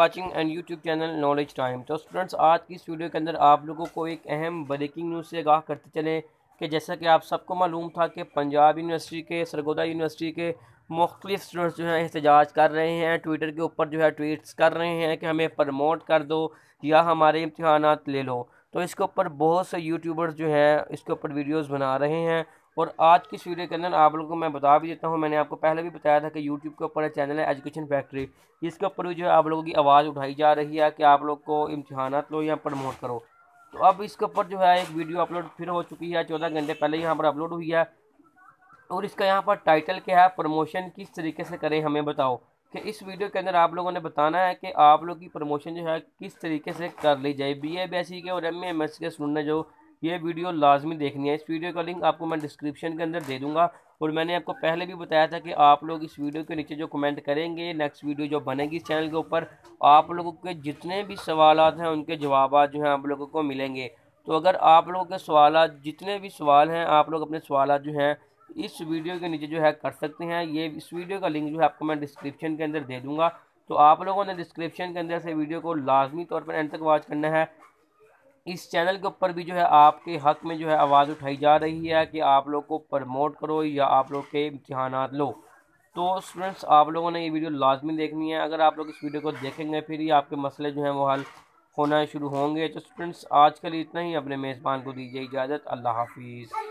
Watching and YouTube channel knowledge time तो students आज की इस वीडियो के अंदर आप लोगों को एक अहम ब्रेकिंग न्यूज़ से आगाह करते चलें कि जैसा कि आप सबको मालूम था कि पंजाब यूनिवर्सिटी के, सरगोदा यूनिवर्सिटी के मुख्तलिफ़ स्टूडेंट्स जो हैं एहतजाज कर रहे हैं ट्विटर के ऊपर जो है ट्वीट्स कर रहे हैं कि हमें प्रमोट कर दो या हमारे इम्तहान ले लो। तो इसके ऊपर बहुत से यूट्यूबर्स जो हैं, इसके ऊपर वीडियोज़ बना रहे हैं। और आज की इस वीडियो के अंदर आप लोगों को मैं बता भी देता हूँ, मैंने आपको पहले भी बताया था कि यूट्यूब के ऊपर चैनल है एजुकेशन फैक्ट्री इसके ऊपर भी जो है आप लोगों की आवाज़ उठाई जा रही है कि आप लोग को इम्तहान लो या प्रमोट करो। तो अब इसके ऊपर जो है एक वीडियो अपलोड फिर हो चुकी है, चौदह घंटे पहले यहाँ पर अपलोड हुई है। और इसका यहाँ पर टाइटल क्या है? प्रमोशन किस तरीके से करें हमें बताओ। कि इस वीडियो के अंदर आप लोगों ने बताना है कि आप लोग की प्रमोशन जो है किस तरीके से कर ली जाए B A B S C के और एम एम एस के स्टूडेंट जो ये वीडियो लाजमी देखनी है। इस वीडियो का लिंक आपको मैं डिस्क्रिप्शन के अंदर दे दूँगा और मैंने आपको पहले भी बताया था कि आप लोग इस वीडियो के नीचे जो कमेंट करेंगे नेक्स्ट वीडियो जो बनेगी इस चैनल के ऊपर, आप लोगों के जितने भी सवाल हैं, उनके जवाब जो हैं आप लोगों को मिलेंगे। तो अगर आप लोगों के सवाल जितने भी सवाल हैं, आप लोग अपने सवाल जो हैं इस वीडियो के नीचे जो है कर सकते हैं। ये इस वीडियो का लिंक जो है आपको मैं डिस्क्रिप्शन के अंदर दे दूँगा। तो आप लोगों ने डिस्क्रिप्शन के अंदर से वीडियो को लाजमी तौर पर एंड तक वॉच करना है। इस चैनल के ऊपर भी जो है आपके हक में जो है आवाज़ उठाई जा रही है कि आप लोग को प्रमोट करो या आप लोग के इम्तहान लो। तो स्टूडेंट्स, आप लोगों ने ये वीडियो लाजमी देखनी है। अगर आप लोग इस वीडियो को देखेंगे फिर ही आपके मसले जो हैं वो हल होना शुरू होंगे। तो स्टूडेंट्स, आज के लिए इतना ही। अपने मेज़बान को दीजिए इजाज़त। अल्लाह हाफिज़।